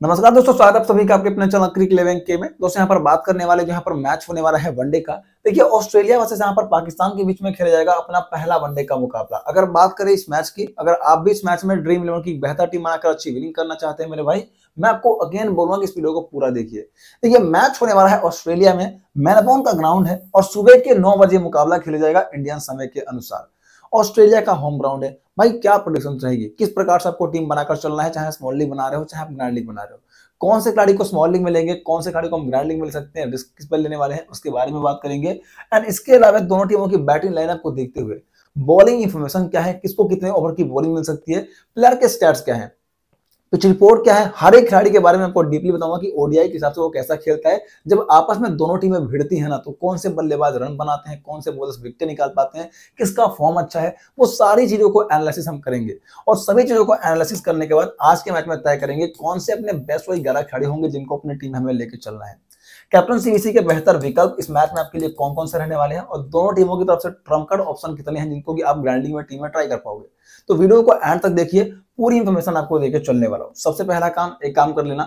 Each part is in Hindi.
नमस्कार दोस्तों, स्वागत सभी का आपके अपने चैनल क्रिक इलेवन के में। दोस्तों, यहाँ पर बात करने वाले जो यहाँ पर मैच होने वाला है वनडे का। देखिए ऑस्ट्रेलिया वर्सेस यहाँ पर पाकिस्तान के बीच में खेला जाएगा अपना पहला वनडे का मुकाबला। अगर बात करें इस मैच की, अगर आप भी इस मैच में ड्रीम इलेवन की बेहतर टीम बनाकर अच्छी विनिंग करना चाहते हैं मेरे भाई, मैं आपको अगेन बोलूँगा कि इस वीडियो को पूरा देखिए। देखिए मैच होने वाला है ऑस्ट्रेलिया में। मेलबोर्न का ग्राउंड है और सुबह के नौ बजे मुकाबला खेला जाएगा इंडियन समय के अनुसार। ऑस्ट्रेलिया का होम ग्राउंड है। भाई, क्या प्रोडक्शन रहेगी? किस प्रकार से आपको टीम बनाकर चलना है, चाहे स्मॉल लीग बना रहे हो, चाहे आप ग्रैंड लीग बना रहे हो? कौन से खिलाड़ी को स्मॉल लीग में लेंगे कौन से खिलाड़ी को हम ग्रैंड लीग में ले सकते हैं? रिस्क किस पर लेने वाले हैं, उसके बारे में बात करेंगे। एंड इसके अलावा दोनों टीमों की बैटिंग लाइनअप को देखते हुए बॉलिंग इन्फॉर्मेशन क्या है, किसको कितने ओवर की बॉलिंग मिल सकती है प्लेयर के स्टैट्स क्या है? पिच रिपोर्ट क्या है? हर एक खिलाड़ी के बारे में आपको डीपली बताऊँगा कि ओडीआई के हिसाब से वो कैसा खेलता है। जब आपस में दोनों टीमें भिड़ती है ना तो कौन से बल्लेबाज रन बनाते हैं, कौन से बॉलर्स विकेट निकाल पाते हैं, किसका फॉर्म अच्छा है, वो सारी चीज़ों को एनालिसिस हम करेंगे। और सभी चीज़ों को एनालिसिस करने के बाद आज के मैच में तय करेंगे कौन से अपने बेस्ट वही ग्यारह खिलाड़ी होंगे जिनको अपनी टीम हमें लेकर चलना है। कैप्टन सीबीसी के बेहतर विकल्प इस मैच में आपके लिए कौन कौन से रहने वाले हैं? और दोनों टीमों की तरफ़ से ट्रंप कार्ड ऑप्शन कितने हैं, जिनको कि आप ग्राइंडिंग में टीम में ट्राई कर पाओगे। तो वीडियो को एंड तक देखिए। पूरी इंफॉर्मेशन आपको देकर चलने वाला हूँ। सबसे पहला काम, एक काम कर लेना।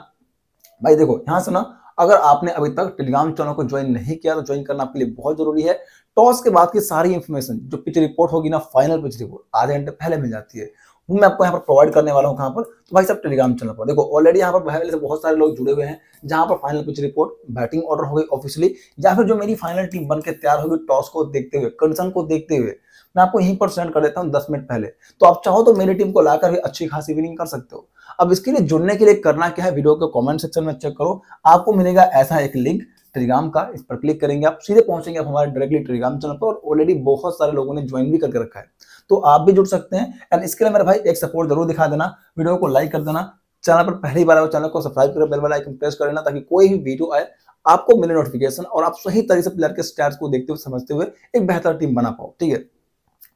भाई देखो, यहाँ से ना, अगर आपने अभी तक टेलीग्राम चैनल को ज्वाइन नहीं किया तो ज्वाइन करना आपके लिए बहुत ज़रूरी है। टॉस के बाद की सारी इन्फॉर्मेशन जो पिच रिपोर्ट होगी ना फाइनल पिच रिपोर्ट आधे घंटे पहले मिल जाती है। वो मैं आपको यहाँ पर प्रोवाइड करने वाला हूँ कहाँ पर तो भाई साहब टेलीग्राम चैनल पर। देखो ऑलरेडी यहाँ पर पहले से बहुत सारे लोग जुड़े हुए हैं, जहाँ पर final pitch report batting order हो गई ऑफिशियली या फिर जो मेरी फाइनल टीम बन के तैयार होगी टॉस को देखते हुए कंडीशन को देखते हुए। मैं आपको यहीं पर सेंड कर देता हूँ दस मिनट पहले। तो आप चाहो तो मेरी टीम को लाकर भी अच्छी खासी विनिंग कर सकते हो। अब इसके लिए जुड़ने के लिए करना क्या है वीडियो के कमेंट सेक्शन में चेक करो। आपको मिलेगा ऐसा एक लिंक टेलीग्राम का, इस पर क्लिक करेंगे आप, सीधे पहुँचेंगे आप हमारे डायरेक्टली टेलीग्राम चैनल पर, और ऑलरेडी बहुत सारे लोगों ने ज्वाइन भी करके रखा है। तो आप भी जुड़ सकते हैं। एंड इसके लिए मेरे भाई एक सपोर्ट ज़रूर दिखा देना। वीडियो को लाइक कर देना। चैनल पर पहली बार चैनल को सब्सक्राइब करो बेल वाला आइकन प्रेस कर लेना ताकि कोई भी वीडियो आए, आपको मिले नोटिफिकेशन और आप सही तरीके से प्लेयर के स्टैट्स को देखते हुए, समझते हुए एक बेहतर टीम बना पाओ। ठीक है?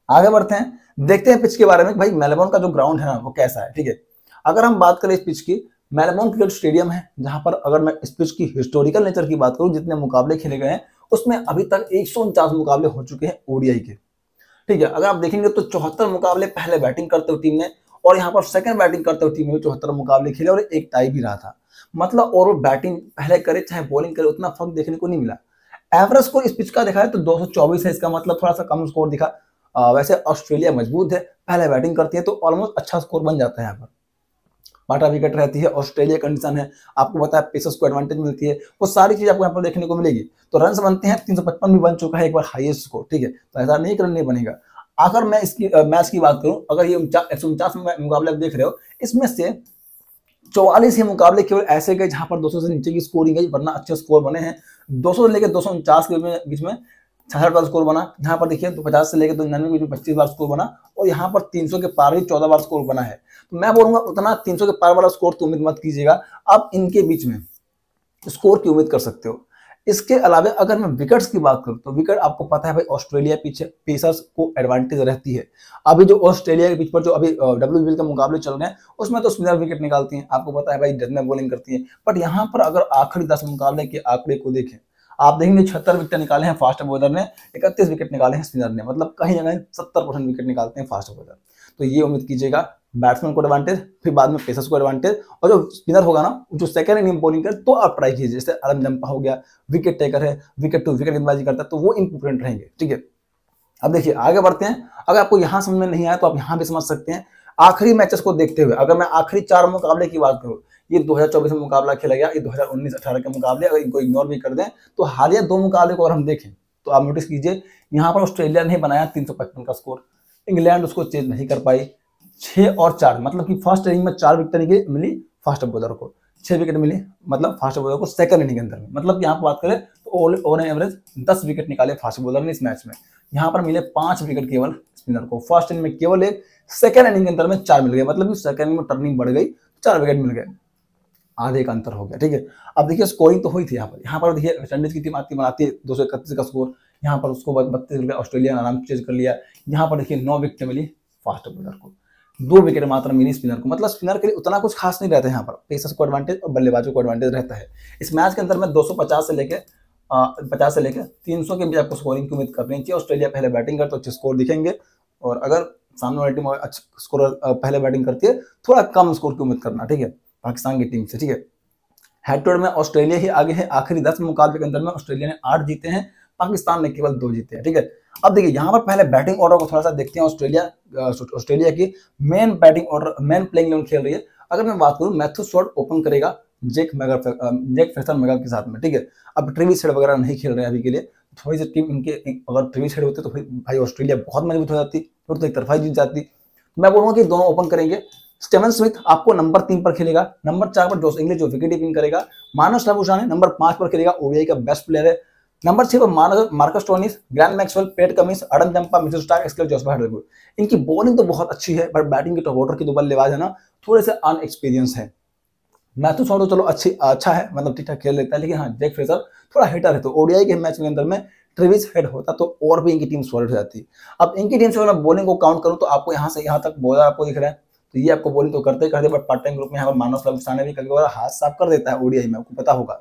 आगे बढ़ते हैं। देखते हैं पिच के बारे में भाई मेलबोर्न का जो ग्राउंड है ना, वो कैसा है? ठीक है? अगर हम बात करें इस पिच की मेलबोर्न क्रिकेट स्टेडियम है, जहाँ पर अगर मैं इस पिच की हिस्टोरिकल नेचर की बात करूँ, जितने मुकाबले खेले गए हैं, उसमें अभी तक एक मुकाबले हो चुके हैं ओडीआई के। ठीक है, अगर आप देखेंगे तो चौहत्तर मुकाबले पहले बैटिंग करते हुए टीम ने और यहाँ पर सेकंड बैटिंग करते हुए टीम ने चौहत्तर मुकाबले खेले और एक टाई भी रहा था। मतलब और बैटिंग पहले करे, चाहे बॉलिंग करे, उतना फ़र्क देखने को नहीं मिला। एवरेज स्कोर इस पिच का देखा है तो 224 है, इसका मतलब थोड़ा सा कम स्कोर दिखा। वैसे ऑस्ट्रेलिया मज़बूत है, पहले बैटिंग करती है तो ऑलमोस्ट अच्छा स्कोर बन जाता है यहाँ पर। बाटा विकेट रहती है, ऑस्ट्रेलिया कंडीशन है, आपको है पेसर्स को एडवांटेज मिलती है, वो सारी चीज़ आपको यहाँ पर देखने को मिलेगी। तो रन बनते हैं, तीन भी बन चुका है एक बार हाईएस्ट स्कोर ठीक है? तो ऐसा नहीं रन नहीं बनेगा। अगर मैं इसकी मैच की बात करूँ, अगर ये एक सौ उनचास मुकाबले देख रहे हो, इसमें से चौवालीस ही मुकाबले केवल ऐसे गए जहाँ पर 200 से नीचे की स्कोरिंग गई वरना अच्छे स्कोर बने हैं। 200 से लेकर दो सौ उनचास के बीच में छठ बार स्कोर बना। यहाँ पर देखिए तो पचास से लेकर तो निन्यानवे बीच में पच्चीस बार स्कोर बना और यहाँ पर तीन सौ के पार ही चौदह बार स्कोर बना है। तो मैं बोलूँगा, उतना तीन सौ के पार वाला स्कोर तो उम्मीद मत कीजिएगा। आप इनके बीच में स्कोर की उम्मीद कर सकते हो। इसके अलावा अगर मैं विकेट्स की बात करूँ तो विकेट आपको पता है भाई, ऑस्ट्रेलिया पीछे पेसर्स को एडवांटेज रहती है। अभी जो ऑस्ट्रेलिया के पीछे पर जो अभी डब्ल्यू के मुकाबले चल रहे हैं, उसमें तो स्पिनर विकेट निकालती हैं। आपको पता है भाई जज बॉलिंग करती है। बट यहाँ पर अगर आखिरी दस मुकाबले के आंकड़े को देखें आप देखेंगे छहत्तर विकेट निकाले हैं फास्ट बॉलर ने, इकतीस विकेट निकाले हैं स्पिनर ने मतलब कहीं ना कहीं सत्तर परसेंट विकेट निकालते हैं फास्ट बॉलर तो ये उम्मीद कीजिएगा बैट्समैन को एडवांटेज फिर बाद में पेसर्स को एडवांटेज और जो स्पिनर होगा ना, जो सेकंड इनिंग बॉलिंग करे तो आप ट्राई कीजिए। जैसे अरम जंपा हो गया विकेट टेकर है विकेट टू विकेट गेंदबाजी करता है तो वो इंपोर्टेंट रहेंगे, ठीक है? अब देखिए, आगे बढ़ते हैं। अगर आपको यहाँ समझ में नहीं आया तो आप यहाँ भी समझ सकते हैं। आखिरी मैचेस को देखते हुए, अगर मैं आखिरी चार मुकाबले की बात करूँ, ये 2024 में मुकाबला खेला गया, ये 2019-18 के मुकाबले, अगर इनको इग्नोर भी कर दें तो हालिया दो मुकाबले को अगर हम देखें तो आप नोटिस कीजिए, यहाँ पर ऑस्ट्रेलिया ने बनाया तीन का स्कोर इंग्लैंड उसको चेंज नहीं कर पाई छः और चार मतलब कि फ़र्स्ट इनिंग में चार विकेट मिली फास्ट बॉलर को, छह विकेट मिली मतलब फास्ट बॉलर को सेकंड इनिंग के अंदर में मतलब यहाँ पर बात करें तो ऑन एवरेज दस विकेट निकाले फास्ट बॉलर ने इस मैच में, यहाँ पर मिले पाँच विकेट केवल स्पिनर को फ़र्स्ट इनिंग में केवल एक सेकंड इनिंग के अंदर में चार मिल गए। मतलब कि सेकंड में टर्निंग बढ़ गई, चार विकेट मिल गए। आधे का अंतर हो गया, ठीक है? अब देखिए स्कोरिंग तो हुई थी यहाँ पर। यहाँ पर देखिए वेस्टइंडीज की टीम आती बनाती है, दो सौ इकतीस का स्कोर यहाँ पर उसको बत्तीस रुपये ऑस्ट्रेलिया ने आराम चेंज कर लिया। यहाँ पर देखिए, नौ विकेट मिली फास्ट बॉलर को। दो विकेट मात्र मिली स्पिनर को। मतलब स्पिनर के लिए उतना कुछ खास नहीं रहता है यहाँ पर। पेसर्स को एडवांटेज और बल्लेबाजों को एडवांटेज रहता है। इस मैच के अंदर में 250 से लेकर पचास से लेकर 300 के बीच आपको स्कोरिंग की उम्मीद करनी चाहिए। ऑस्ट्रेलिया पहले बैटिंग कर तो अच्छे स्कोर दिखेंगे। और अगर सामने वाली टीम अच्छा स्कोर पहले बैटिंग करती है, थोड़ा कम स्कोर की उम्मीद करना, ठीक है? पाकिस्तान की टीम से, ठीक है? हेड में ऑस्ट्रेलिया ही आगे है, आखिरी दस मुकाबले के अंदर में ऑस्ट्रेलिया ने आठ जीते हैं, पाकिस्तान ने केवल दो जीते हैं, ठीक है? अब देखिए, यहाँ पर पहले बैटिंग ऑर्डर को थोड़ा सा देखते हैं ऑस्ट्रेलिया ऑस्ट्रेलिया की main batting order main playing खेल रही है। अगर मैं बात करूँ मैथ्यू शॉर्ट ओपन करेगा Jake McGurk Jake Fraser McGurk के साथ में, ठीक है? अब ट्रिविस हेड वगैरह नहीं खेल रहे हैं अभी के लिए थोड़ी सी टीम इनके, अगर ट्रिविस हेड होते तो भाई ऑस्ट्रेलिया बहुत मज़बूत हो जाती फिर तो एक तरफा जीत जाती। मैं बोलूँगा कि दोनों ओपन करेंगे। स्टेवन स्मिथ आपको नंबर तीन पर खेलेगा नंबर चार पर जोस इंग्लिश जो विकेट कीपिंग करेगा, मानस लाबुशान है नंबर पाँच पर खेलेगा ओडीआई का बेस्ट प्लेयर है। नंबर छह पर Marnus, Marcus Stoinis Glenn Maxwell Pat Cummins Adam Zampa Mitchell Starc इसके जोसफा हेडरवुड इनकी बॉलिंग तो बहुत अच्छी है बट बैटिंग के टॉप ऑर्डर की तो बल्लेबाज है ना, थोड़े से अनएक्सपीरियंस है। मैं तो छोड़ो चलो अच्छी अच्छा है मतलब ठीक ठाक खेल लेता है, लेकिन हाँ जैक फ्रेजर थोड़ा हिटर है तो ओडीआई के मैच के अंदर में ट्रेविस हेड होता तो और भी इनकी टीम सॉलिड हो जाती। अब इनकी टीम से मैं बॉलिंग को काउंट करूँ तो आपको यहाँ से यहाँ तक बॉलर आपको दिख रहा है तो ये आपको बॉलिंग तो करते करते बट पार्ट टाइम ग्रुप में यहाँ पर मानव सलम भी कभी हाथ साफ़ कर देता है ओडीआई में, आपको पता होगा।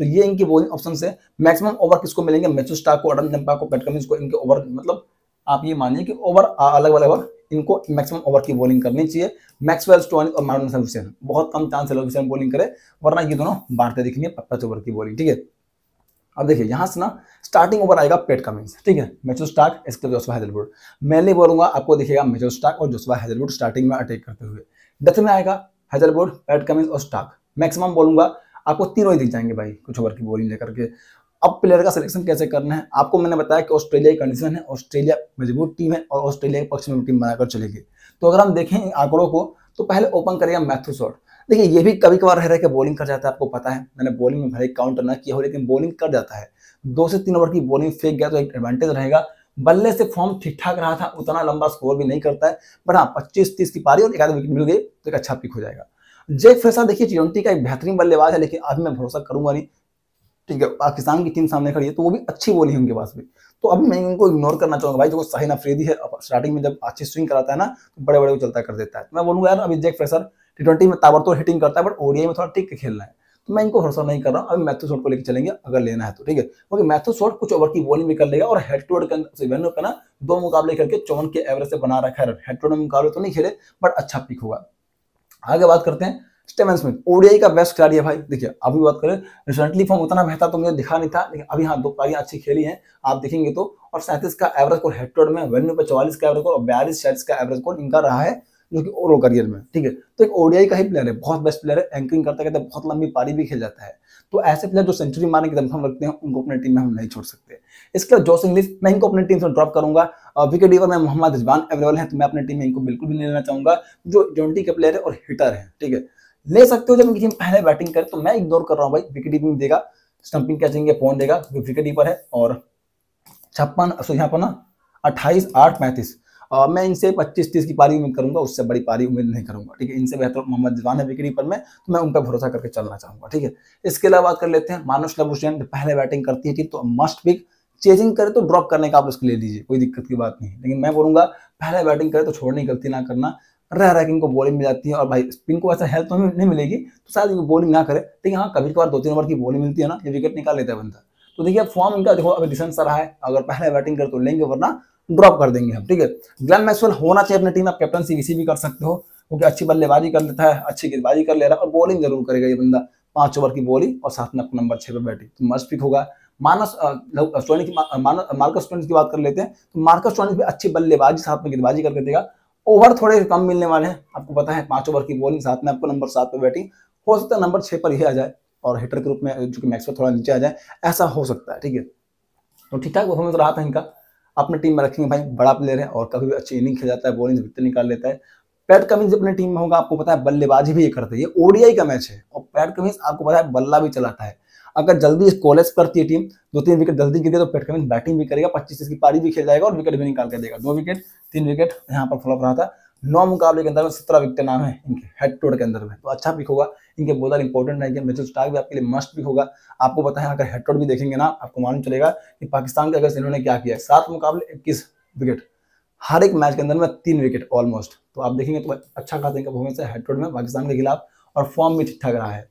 तो ये इनकी बॉलिंग ऑप्शन से मैक्सिमम ओवर किसको मिलेंगे? मैचू स्टार को अडन जंपा को पेटकमिंस को, इनके ओवर मतलब आप ये मानिए कि ओवर अलग अलग ओवर इनको मैक्सिमम ओवर की बॉलिंग करनी चाहिए। मैक्सवेल स्टोन और मार्डन हुसैन बहुत कम चांस है हुसैन बॉलिंग करे, वरना ये दोनों बांटते दिखेंगे पचास ओवर की बॉलिंग ठीक है? अब देखिए, यहाँ से ना स्टार्टिंग ओवर आएगा पेट कमिंस ठीक है? मेचो स्टार्क इसके जोसवा हैदरवुड मैं नहीं बोलूँगा, आपको दिखेगा मेचो स्टार्क और जोसवा हैदरवुड स्टार्टिंग में अटैक करते हुए। डेथ में आएगा हैदरवुड पेट कमिंस और स्टार्क मैक्सिमम बोलूँगा आपको तीनों ही दिख जाएँगे भाई, कुछ ओवर की बॉलिंग लेकर के। अब प्लेयर का सिलेक्शन कैसे करना है? आपको मैंने बताया कि ऑस्ट्रेलिया की कंडीशन है, ऑस्ट्रेलिया मज़बूत टीम है और ऑस्ट्रेलिया के पक्ष में टीम बनाकर चलेगी। तो अगर हम देखें आंकड़ों को तो पहले ओपन करेगा मैथ्यू शॉट देखिए, ये भी कभी कभार रह रहे के बॉलिंग कर जाता है, आपको पता है। मैंने बॉलिंग में भाई काउंटर ना किया हो, लेकिन बॉलिंग कर जाता है। दो से तीन ओवर की बॉलिंग फेंक गया तो एक एडवांटेज रहेगा। बल्ले से फॉर्म ठीक ठाक रहा था, उतना लंबा स्कोर भी नहीं करता है बट हाँ पच्चीस तीस की पारी और एक आध विकेट मिल गई तो एक अच्छा पिक हो जाएगा। जेक फ्रेसा देखिए टी का एक बेहतरीन बल्लेबाज है, लेकिन अभी मैं भरोसा करूँगा नहीं ठीक है, पाकिस्तान की टीम सामने खड़ी है तो वो भी अच्छी बॉलिंग है उनके पास भी। तो अभी मैं इनको इग्नोर करना चाहूँगा भाई, जो साहिन अफरीदी है स्टार्टिंग में जब अच्छी स्विंग कराता है ना तो बड़े बड़े को चलता कर देता है। तो मैं बोलूँगा, यार, अभी जेक फ्रेसर टी ट्वेंटी में ताबड़तोड़ हिटिंग करता है बट ओडीआई में थोड़ा टिक के खेलना है। तो मैं इनको भरोसा नहीं कर रहा हूँ। अभी मैथ्यू शॉट को लेकर चलेंगे, अगर लेना है तो ठीक है? क्योंकि मैथ्यू शॉट कुछ ओवर की बॉलिंग भी कर लेगा और हेड टू हेड का ना, दो मुकाबले करके चौवन के एवरेज से बना रखा है। हेड टू हेड मुकाबले तो नहीं खेले बट अच्छा पिक होगा। आगे बात करते हैं स्टेवन स्मिथ ओडीआई का बेस्ट खिलाड़ी है भाई। देखिए अभी बात करें रिसेंटली फॉर्म उतना बेहतर तो मुझे दिखा नहीं था, लेकिन अभी हाँ दो पारियाँ अच्छी खेली हैं, आप देखेंगे तो। और सैंतीस का एवरेज कोर हेड में वेन्यू पे चौवालीस का एवरेज कोर और बयालीस छियालीस का एवरेज कोर इनका रहा है, जो कि ओवरऑल करियर में। ठीक है? तो एक ओडीआई का ही प्लेयर है, बहुत बेस्ट प्लेयर है एंकरिंग करते करते बहुत लंबी पारी भी खेल जाता है। तो ऐसे प्लेयर जो सेंचुरी मारने की दमखम रखते हैं, उनको अपनी टीम में हम नहीं छोड़ सकते। इसके बाद जोस इंग्लिश मैं इनको अपनी टीम से ड्रॉप करूँगा। विकेट ईवर में मोहम्मद रिजवान अवेलेबल है तो मैं अपनी टीम में इनको बिल्कुल भी नहीं लेना चाहूँगा, जो ट्वेंटी के प्लेयर है और हिटर है। ठीक है? ले सकते हो जब इनकी टीम पहले बैटिंग करे तो मैं इग्नोर कर रहा हूँ भाई विकेट कीपिंग देगा स्टंपिंग कैचिंग फ़ोन देगा विकेट कीपर है, और छप्पन सो यहाँ पर ना, अट्ठाईस, आठ, पैंतीस। मैं इनसे पच्चीस, तीस की पारी उम्मीद करूँगा, उससे बड़ी पारी उम्मीद नहीं करूँगा, ठीक है? इनसे बेहतर मोहम्मद जवान है विकेट पर में तो मैं उन पर भरोसा करके चलना चाहूँगा, ठीक है? इसके अलावा बात कर लेते हैं मानुष लबुशन पहले बैटिंग करती है टीम तो मस्ट पिक चेजिंग करे तो ड्रॉप करने का आप उसको ले लीजिए, कोई दिक्कत की बात नहीं। लेकिन मैं बोलूँगा, पहले बैटिंग करे तो छोड़ने की गलती ना करना रह रह के इनको बॉलिंग मिल जाती है और भाई स्पिन को ऐसा हेल्प तो नहीं मिलेगी तो शायद इनको बॉलिंग ना करे। लेकिन हाँ कभी कभार दो तीन ओवर की बॉलिंग मिलती है ना, ये विकेट निकाल लेता है बंदा। तो देखिए फॉर्म इनका देखो, अभी डिसेंट रहा है। अगर पहले बैटिंग करे तो लेंगे, वरना ड्रॉप कर देंगे हम, ठीक है? ग्लैन मैक्सवेल होना चाहिए अपनी टीम आप कैप्टन सी भी कर सकते हो, क्योंकि अच्छी बल्लेबाजी कर लेता है, अच्छी गेंदबाजी कर ले रहा है और बॉलिंग ज़रूर करेगा ये बंदा। पाँच ओवर की बॉलिंग और साथ में अपना नंबर छह पर बैटिंग तो मस्ट पिक होगा। मानस स्टोनी की मार्कस स्टोनिस की बात कर लेते हैं तो मार्कस स्टोनिस भी अच्छी बल्लेबाजी, साथ में गेंदबाजी करके देगा। ओवर थोड़े कम मिलने वाले हैं। आपको पता है, पाँच ओवर की बॉलिंग साथ में आपको नंबर सात पे बैटिंग हो सकता है नंबर छह पर ही आ जाए और हिटर के रूप में, जो कि मैक्स पर थोड़ा नीचे आ जाए, ऐसा हो सकता है, ठीक है? तो ठीक ठाक परफॉर्मेंस रहा था इनका। अपने टीम में रखेंगे भाई, बड़ा प्लेयर है और कभी भी अच्छी इनिंग खेल जाता है बॉलिंग विकेट निकाल लेता है। पैट कमिंस अपने टीम में होगा, आपको पता है, बल्लेबाजी भी ये करते हैं। ये ओडीआई का मैच है और पैट कमिंस आपको पता है, बल्ला भी चलाता है। अगर जल्दी कॉलेज करती है टीम दो तीन विकेट जल्दी गिरे तो पैट बैटिंग भी करेगा, पच्चीस की पारी भी खेल जाएगा और विकेट भी निकाल के देगा। दो विकेट तीन विकेट यहाँ पर फ्लॉप रहा था। नौ मुकाबले के अंदर में सत्रह विकेट नाम है इनके हेड टू के अंदर में। तो अच्छा पिक होगा। इनके बॉलर इंपॉर्टेंट है मैच स्टार्क भी आपके लिए मस्ट पिक होगा। आपको पता है, अगर हेड टू भी देखेंगे ना, आपको मालूम चलेगा कि पाकिस्तान के अगर इन्होंने क्या किया सात मुकाबले, इक्कीस विकेट हर एक मैच के अंदर में तीन विकेट ऑलमोस्ट तो आप देखेंगे तो अच्छा खासा इनका हेड टू में, पाकिस्तान के खिलाफ। और फॉर्म भी ठीक ठाक रहा है।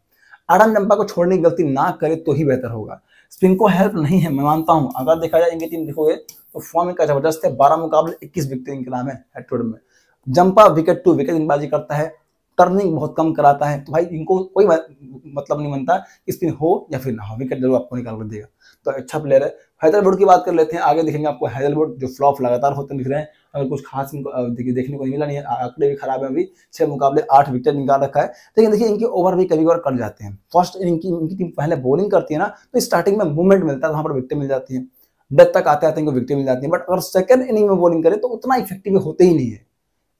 आडम जंपा को छोड़ने की गलती ना करे तो ही बेहतर होगा। स्पिन को हेल्प नहीं है, मैं मानता हूँ। अगर देखा जाए इनकी टीम देखोगे तो फॉर्म इनका ज़बरदस्त है। बारह मुकाबले, इक्कीस विकेट इनके नाम है में। जंपा विकेट टू विकेट गेंदबाजी करता है। टर्निंग बहुत कम कराता है। तो भाई, इनको कोई मतलब नहीं बनता स्पिन हो या फिर ना हो। विकेट ज़रूर आपको निकाल कर देगा। तो अच्छा प्लेयर है। हैदरबोर्ड की बात कर लेते हैं, आगे देखेंगे आपको हैदरबोर्ड, जो फ्लॉप लगातार होते दिख रहे हैं। अगर कुछ खास इनको देखने को नहीं मिला, नहीं है आंकड़े भी खराब है अभी, छह मुकाबले, आठ विकेट निकाल रखा है। लेकिन देखिए, इनके ओवर भी कभी कभार कट जाते हैं। फ़र्स्ट इनकी इनकी टीम पहले बॉलिंग करती है ना तो स्टार्टिंग में मूवमेंट मिलता है वहाँ पर विकेट मिल जाती है। डेथ तक आते आते इनको विकेट मिल जाती है। बट अगर सेकंड इनिंग में बॉलिंग करें तो उतना इफ़ेक्टिव होते ही नहीं है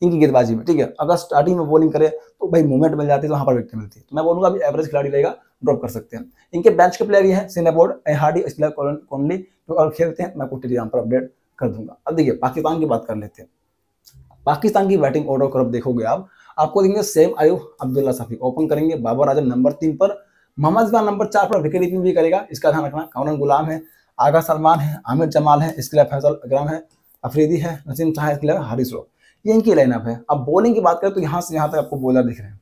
इनकी गेंदबाजी में, ठीक है? अगर स्टार्टिंग में बॉलिंग करे तो भाई मूवमेंट मिल जाती है तो वहाँ पर विकेट मिलती है। तो मैं बोलूँगा, अभी एवरेज खिलाड़ी रहेगा ड्रॉप कर सकते हैं। इनके बेंच के प्लेयर ये हैं सिनेबोर्ड हार्डी इसलिए कोनली तो अगर खेलते हैं, मैं आपको टेलीग्राम पर अपडेट कर दूँगा। अब देखिए, पाकिस्तान की बात कर लेते हैं। पाकिस्तान की बैटिंग ऑर्डर कर देखोगे आप, आपको देखेंगे सेम आयु अब्दुल्ला सफी। ओपन करेंगे, बाबर आज़म नंबर तीन पर मोहम्मद खान नंबर चार पर विकेट कीपिंग भी करेगा। इसका ध्यान रखना कौन गुलाम है आगा सलमान है आमिर जमाल है, इसके अलावा फैसल अकरम है अफरीदी है नसीम शाह इसके अलावा हारिस रो ये इनकी लाइनअप है। अब बॉलिंग की बात करें तो यहाँ से यहाँ तक आपको बॉलर दिख रहे हैं।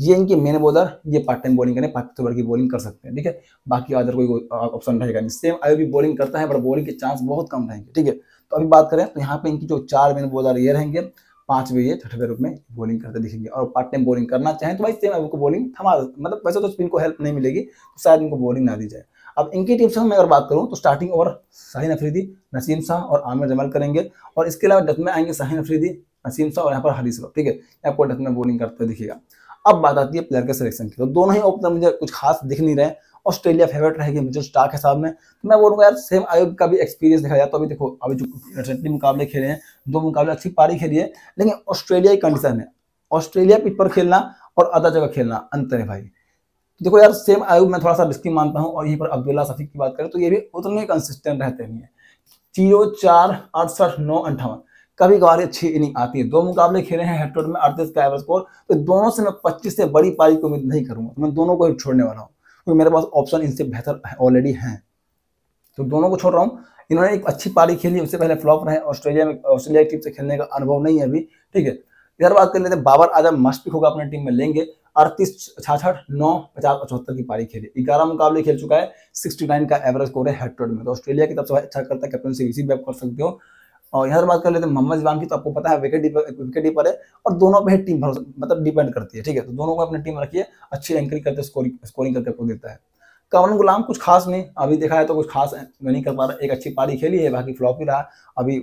ये इनकी मेन बॉलर ये पार्ट टाइम बॉलिंग करें पाकिस्तान ओवर की बॉलिंग कर सकते हैं, ठीक है? बाकी अदर कोई ऑप्शन रहेगा नहीं। सेम आयो भी बॉलिंग करता है बट बॉलिंग के चांस बहुत कम रहेंगे, ठीक है? तो अभी बात करें तो यहाँ पे इनकी जो चार मेन बॉलर ये रहेंगे, पाँच बजे छठे रूप में बॉलिंग करते दिखेंगे। और पार्ट टाइम बॉलिंग करना चाहें तो भाई सेम को बॉलिंग थमा मतलब वैसे तो स्पिन को हेल्प नहीं मिलेगी तो शायद इनको बॉलिंग ना दी जाए। अब इनकी टीम से मैं अगर बात करूँ तो स्टार्टिंग ओवर शाहीन अफरीदी, नसीम शाह और आमिर जमाल करेंगे। और इसके अलावा डथ में आएँगे शाहीन अफरीदी, नसीम शाह और यहाँ पर हरीश ठीक है? आपको डथ में बॉलिंग करते दिखेगा। अब बात आती है प्लेयर के सिलेक्शन की। तो दोनों ही ओपनर मुझे कुछ खास दिख नहीं रहे ऑस्ट्रेलिया फेवरेट रहेगी मुझे स्टार्क हिसाब में तो मैं बोलूँगा यार सेम आयोग का भी एक्सपीरियंस दिखा जाए तो अभी देखो, अभी जो रिसेंटली मुकाबले खेले हैं, दो मुकाबले अच्छी पारी खेली है, लेकिन ऑस्ट्रेलिया की कंडीशन है। ऑस्ट्रेलिया पिच पर खेलना और अदर जगह खेलना, अंतर है भाई। देखो यार सेम आयोग मैं थोड़ा सा रिस्की मानता हूँ, और यहीं पर अब्दुल्ला सफीक की बात करें तो ये भी उतने कंसिस्टेंट रहते नहीं है। ज़ीरो चार अड़सठ नौ, अंठावन। कभी कभार अच्छी इनिंग आती है। दो मुकाबले खेले हैं हेड में अड़तीस का एवरेज स्कोर तो दोनों से मैं पच्चीस से बड़ी पारी को उम्मीद नहीं करूँगा। मैं दोनों को ही छोड़ने वाला हूँ, क्योंकि मेरे पास ऑप्शन इनसे बेहतर ऑलरेडी हैं। तो दोनों को छोड़ रहा हूँ। इन्होंने एक अच्छी पारी खेली, उससे पहले फ्लॉप रहे ऑस्ट्रेलिया में, ऑस्ट्रेलिया की टीम से खेलने का अनुभव नहीं है अभी। ठीक है, इधर बात कर लेते हैं। बाबर आज़म पिक होगा अपने टीम में, लेंगे। अड़तीस, छाछठ, नौ, पचास, पचहत्तर की पारी खेली। ग्यारह मुकाबले खेल चुका है सिक्सटी नाइन का एवरेज स्कोर है हेड में। तो ऑस्ट्रेलिया की तरफ़ से अच्छा करता है कैप्टन से इसी बैप कर सकते हो। और यहाँ बात कर लेते हैं, मोहम्मद इस्लाम की तो आपको पता है विकेट डीपर विकेट कीपर है और दोनों पे टीम भरोसा मतलब डिपेंड करती है, ठीक है? तो दोनों को अपनी टीम रखिए, अच्छी एंकरिंग करते स्कोरिंग स्कोरिंग करके आपको देता है। कमन गुलाम कुछ खास नहीं, अभी देखा है तो कुछ खास नहीं कर पा रहा, एक अच्छी पारी खेली है, बाकी फ्लॉप ही रहा, अभी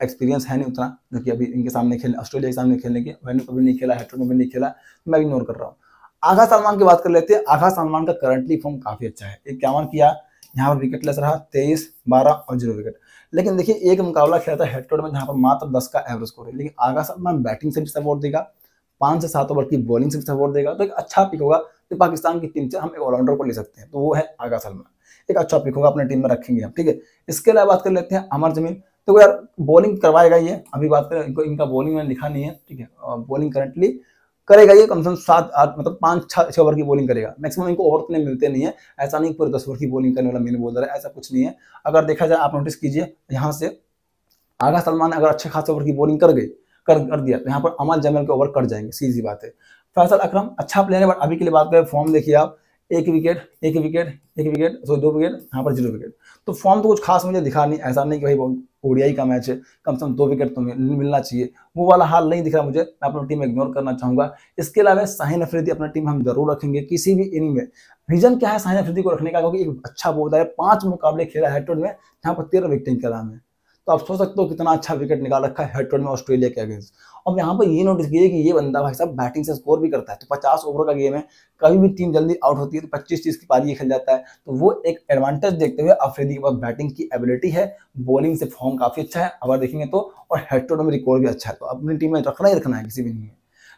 एक्सपीरियंस है नहीं उतना, जो कि अभी इनके सामने खेल ऑस्ट्रेलिया के सामने खेलने के, मैंने कभी नहीं खेला हेटर में भी नहीं खेला, मैं इग्नोर कर रहा हूँ। आगा सलमान की बात कर लेते हैं, आगा सलमान का करंटली फॉर्म काफ़ी अच्छा है क्या किया, यहाँ पर विकेट लेस रहा, तेईस, बारह और ज़ीरो विकेट लेकिन देखिए, एक मुकाबला खेला था हेड में जहाँ पर मात्र दस का एवरेज स्कोर है। लेकिन आगा सलमान बैटिंग से भी सपोर्ट देगा, पाँच से सात ओवर की बॉलिंग से भी सपोर्ट देगा तो एक अच्छा पिक होगा तो पाकिस्तान की टीम से हम एक ऑलराउंडर को ले सकते हैं। तो वो है आगा सलमान एक अच्छा पिक होगा, अपने टीम में रखेंगे हम, ठीक है? इसके अलावा बात कर लेते हैं अमर ज़मीन तो यार बॉलिंग करवाएगा ये अभी बात करें, इनको बॉलिंग मैंने लिखा नहीं है, ठीक है? बॉलिंग करंटली करेगा ये कम से कम सात आठ मतलब पाँच, छह छह ओवर की बॉलिंग करेगा। मैक्सिमम इनको ओवर इतने मिलते नहीं है। ऐसा नहीं पूरे दस ओवर की बॉलिंग करने वाला मेन बॉलर है, ऐसा कुछ नहीं है। अगर देखा जाए, आप नोटिस कीजिए, यहाँ से आगा सलमान अगर अच्छे खास ओवर की बॉलिंग कर गई कर कर दिया तो यहाँ पर अमल जमल के ओवर कट जाएँगे, सीधी बात है। फैसल अकरम अच्छा प्लेयर है बट अभी के लिए बात करें फॉर्म देखिए आप। एक विकेट एक विकेट एक विकेट सो दो विकेट यहाँ पर ज़ीरो विकेट तो फॉर्म तो कुछ खास मुझे दिखा नहीं, ऐसा नहीं कि भाई ओडियाई का मैच है। कम से कम दो विकेट तो मिलना चाहिए। वो वाला हाल नहीं दिख रहा मुझे। मैं अपनी टीम इग्नोर करना चाहूँगा। इसके अलावा शाहिन अफरीदी अपनी टीम हम ज़रूर रखेंगे किसी भी इनिंग में। रीजन क्या है शाहिन अफरीदी को रखने का? क्योंकि एक अच्छा बोलता है, पाँच मुकाबले खेला है में, जहाँ पर तेरह विकेट निकला है तो आप सोच सकते हो कितना अच्छा विकेट निकाल रखा है हेड में ऑस्ट्रेलिया के अगेंस्ट और यहाँ पर ये नोटिस कीजिए कि ये बंदा भाई साहब बैटिंग से स्कोर भी करता है तो पचास ओवर का गेम है, कभी भी टीम जल्दी आउट होती है तो पच्चीस चीज़ की पारी खेल जाता है। तो वो एक एडवांटेज देखते हुए अफरीदी के पास बैटिंग की एबिलिटी है बॉलिंग से फॉर्म काफ़ी अच्छा है अगर देखेंगे तो और हेड में रिकॉर्ड भी अच्छा है तो अपनी टीम में रखना ही रखना है, किसी भी नहीं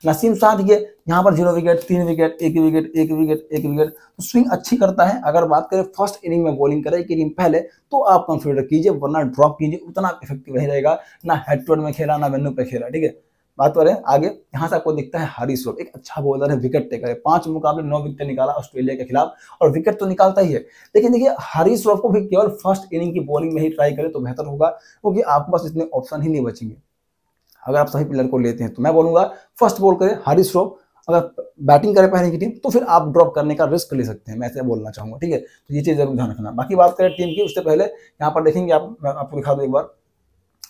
नसीम शाह देखिए यहाँ पर ज़ीरो विकेट तीन विकेट एक विकेट एक विकेट एक विकेट तो स्विंग अच्छी करता है। अगर बात करें फ़र्स्ट इनिंग में बॉलिंग करे, एक इनिंग पहले तो आप कंसिडर कीजिए, वरना ड्रॉप कीजिए, उतना इफ़ेक्टिव नहीं रहेगा। ना हेड टू में खेला, ना वेन्यू पे खेला, ठीक है? बात करें आगे, यहाँ से आपको दिखता है हारी श्रोफ एक अच्छा बॉलर है विकेट टेकर है। पाँच मुकाबले, नौ विकेट निकाला ऑस्ट्रेलिया के खिलाफ, और विकेट तो निकालता ही है। लेकिन देखिए हारी श्रोफ को भी केवल फ़र्स्ट इनिंग की बॉलिंग में ही ट्राई करे तो बेहतर होगा, क्योंकि आपके पास इतने ऑप्शन ही नहीं बचेंगे। अगर आप सही प्लेयर को लेते हैं तो मैं बोलूँगा फ़र्स्ट बॉल करें हारी श्रोफ अगर बैटिंग करे पहले की टीम तो फिर आप ड्रॉप करने का रिस्क ले सकते हैं मैं ऐसे बोलना चाहूँगा ठीक है? तो ये चीज़ ज़रूर ध्यान रखना। बाकी बात करें टीम की उससे पहले यहाँ पर देखेंगे आप आपको दिखा दो एक बार।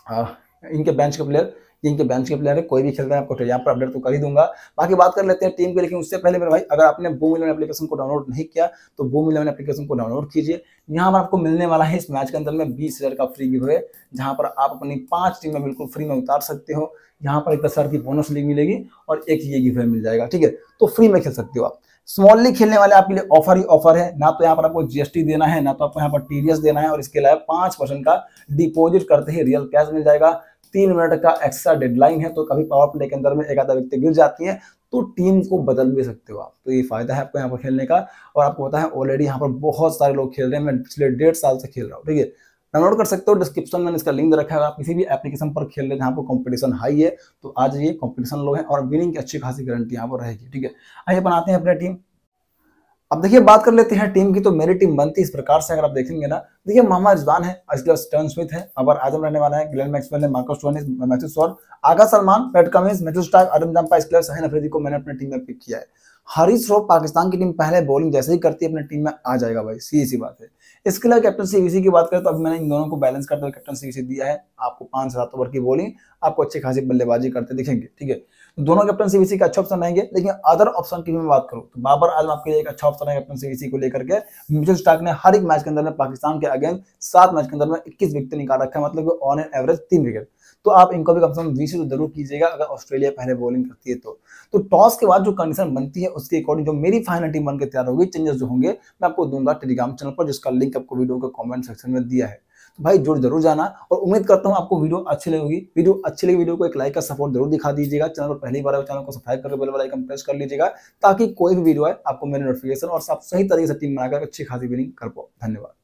आ, इनके बेंच के प्लेयर जिनके बेंच के प्लेयर है, कोई भी खेल रहा है, आपको यहाँ पर अपडेट तो कर ही दूँगा। बाकी बात कर लेते हैं टीम के, लेकिन उससे पहले मेरे भाई, अगर आपने बूम इलेवन एप्लीकेशन को डाउनलोड नहीं किया तो बूम इलेवन एप्लीकेशन को डाउनलोड कीजिए। यहाँ पर आपको मिलने वाला है इस मैच के अंदर में बीस का फ्री गिव है जहाँ पर आप अपनी पाँच टीम बिल्कुल फ्री में उतार सकते हो। यहाँ पर एक दस की बोनस लीग मिलेगी और एक ये गिव मिल जाएगा, ठीक है? तो फ्री में खेल सकते हो आप। स्मॉल खेलने वाले आपके लिए ऑफ़र ही ऑफ़र है। ना तो यहाँ पर आपको जीएसटी देना है, ना तो आपको यहाँ पर टीडीएस देना है, और इसके अलावा पाँच परसेंट का डिपॉजिट करते ही रियल कैश मिल जाएगा। तीन मिनट का एक्स्ट्रा डेडलाइन है तो कभी पावर प्ले के अंदर में एक आधा व्यक्ति गिर जाती है तो टीम को बदल भी सकते हो आप। तो ये फ़ायदा है आपको यहाँ पर खेलने का। और आपको पता है ऑलरेडी यहाँ पर बहुत सारे लोग खेल रहे हैं। मैं पिछले डेढ़ साल से खेल रहा हूँ, ठीक है? डाउनलोड कर सकते हो डिस्क्रिप्शन में इसका लिंक रखा है। आप किसी भी एप्लीकेशन पर खेल रहे हैं जहाँ पर कंपटीशन हाई है तो आज ये कंपटीशन लो है और विनिंग की अच्छी खासी गारंटी यहाँ पर रहेगी, ठीक है? आइए बनाते हैं अपने टीम अब देखिए, बात कर लेते हैं टीम की तो मेरी टीम बनती इस प्रकार से, अगर आप देखेंगे ना। देखिए, मोहम्मद रिजवान है इसके स्टर्न स्मिथ है अबर आज़म रहने वाला है, ग्लेन मैक्सवेल है, Marcus Stoinis Matthew Short Agha Salman, Pat Cummins Matthew Starc, Adam Zampa इसके सहीन अफरीदी को मैंने अपनी टीम में पिक किया है। हरीश रोप पाकिस्तान की टीम, पहले बॉलिंग जैसे ही करती है, अपनी टीम में आ जाएगा भाई सीधी सी बात है। इसके अलावा कैप्टन सीवीसी की बात करें तो अभी मैंने इन दोनों को बैलेंस करते हुए कैप्टन सीवीसी दिया है। आपको पाँच सात ओवर की बॉलिंग आपको अच्छी खासी बल्लेबाजी करते दिखेंगे, ठीक है? दोनों कैप्टन सीवीसी का अच्छा ऑप्शन रहेंगे, लेकिन अदर ऑप्शन की मैं बात करूँ तो बाबर आज़म आपके लिए एक अच्छा ऑप्शन है कैप्टन सीवीसी को लेकर के। मिचेल स्टार्क ने हर एक मैच के अंदर में पाकिस्तान के अगेंस्ट सात मैच के अंदर में इक्कीस विकेट निकाल रखा है मतलब ऑन एन एवरेज तीन विकेट तो आप इनको भी कम से कम बीस तो ज़रूर कीजिएगा, अगर ऑस्ट्रेलिया पहले बॉलिंग करती है तो। तो टॉस के बाद जो कंडीशन बनती है, उसके अकॉर्डिंग जो मेरी फाइनल टीम बनकर तैयार होगी चेंजेस जो होंगे, मैं आपको दूँगा टेलीग्राम चैनल पर, जिसका लिंक आपको वीडियो के कमेंट सेक्शन में दिया है। तो भाई ज़ोर ज़रूर जाना और उम्मीद करता हूँ आपको वीडियो अच्छी लगेगी वीडियो अच्छी लगी वीडियो को एक लाइक का सपोर्ट ज़रूर दिखा दीजिएगा। चैनल पर पहली बार चैनल को सब्सक्राइब करके बेल वाला प्रेस कर लीजिएगा ताकि कोई भी वीडियो है आपको मेरे नोटिफिकेशन और सब सही तरीके से टीम बनाकर अच्छी खासी बिलिंग कर पाओ धन्यवाद।